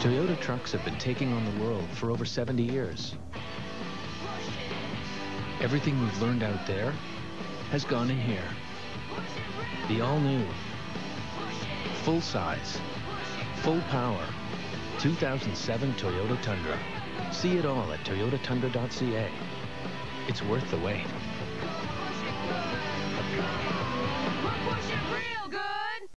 Toyota trucks have been taking on the world for over 70 years. Everything we've learned out there has gone in here. The all-new, full-size, full-power 2007 Toyota Tundra. See it all at toyotatundra.ca. It's worth the wait.